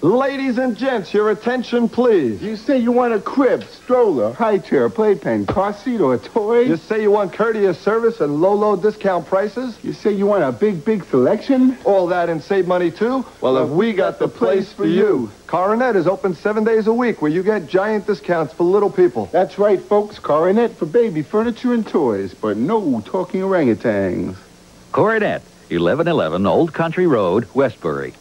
Ladies and gents, your attention, please. You say you want a crib, stroller, high chair, playpen, car seat, or a toy? You say you want courteous service and low, low discount prices? You say you want a big, big selection? All that and save money too? Well, if we got the place for you. Coronet is open seven days a week where you get giant discounts for little people. That's right, folks. Coronet for baby furniture and toys, but no talking orangutans. Coronet, 1111 Old Country Road, Westbury.